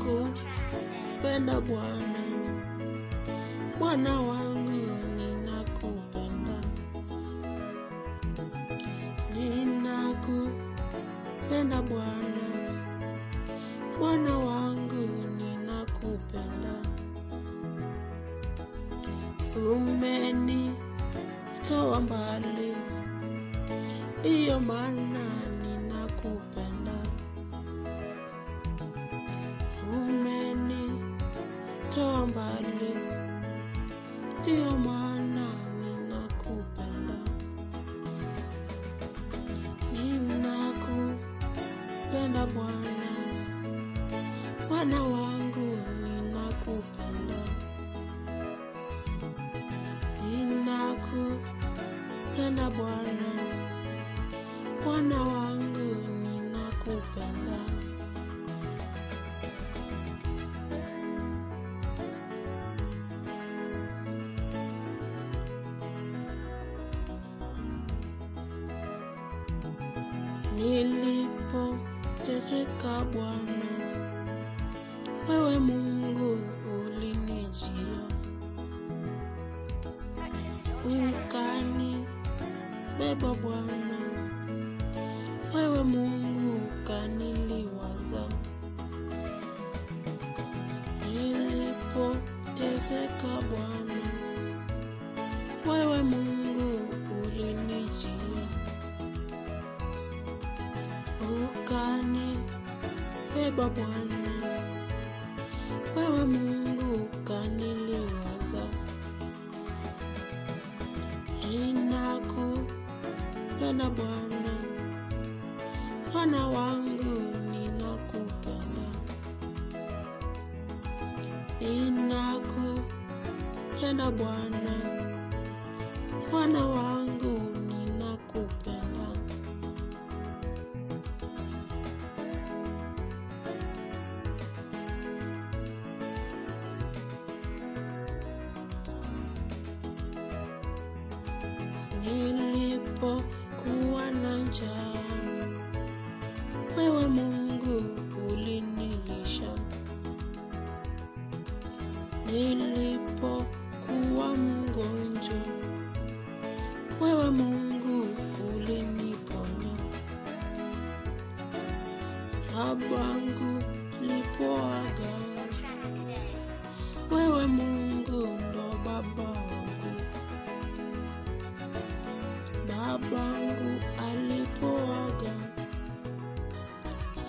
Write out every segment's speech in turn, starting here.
ninakupenda Bwana, Bwana wangu ninakupenda, ninakupenda Bwana, Bwana wangu ninakupenda, umenitoa mbali, ndiyo maana ninakupenda, mbali, ndiyo maana ninakupenda, ninakupenda Bwana, Bwana wangu ninakupenda, ninakupenda Bwana, Bwana wangu ninakupenda. Nilipoteseka Bwana, wewe Mungu ulinijia, ukanibeba Bwana, wewe Mungu ukaniliwaza. Ukanibeba Bwana, wewe Mungu ukaniliwaza. Ninakupenda Bwana, Bwana wangu ninakupenda, ninakupenda Bwana, Bwana Nilipokuwa na njaa, wewe Mungu ulinilisha. Nilipokuwa mgonjwa, wewe Mungu uliniponya. Babangu lipoaga, Babangu alipoaga,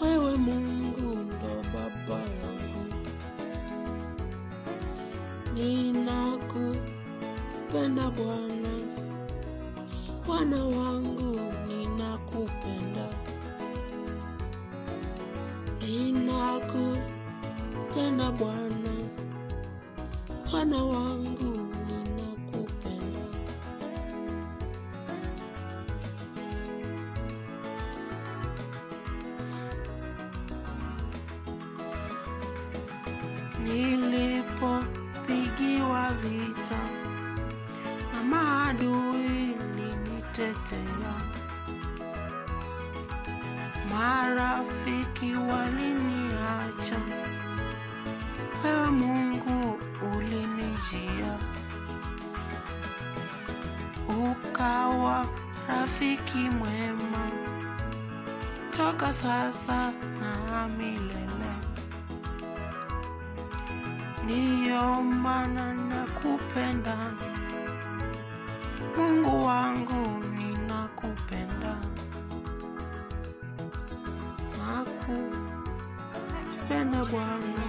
wewe Mungu ndo baba yangu, Ninakupenda Bwana, Bwana wangu ninakupenda. Ninakupenda Bwana, Bwana wangu Nilipopigiwa vita. Na maadui nilitetea, marafiki waliniacha, wewe Mungu ulinijia, ukawa rafiki mwema. Toka sasa na milele. Ndiyo maana nakupenda, Mungu wangu ninakupenda, nakupenda Bwana,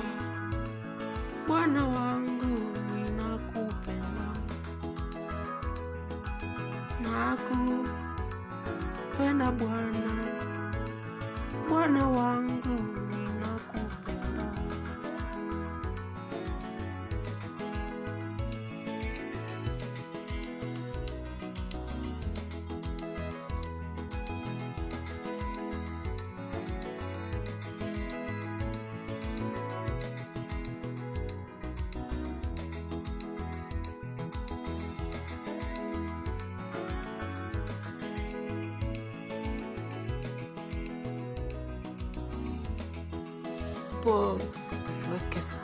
Bwana wangu ninakupenda, nakupenda Bwana, Bwana wangu 뭐, 뭐 했겠어.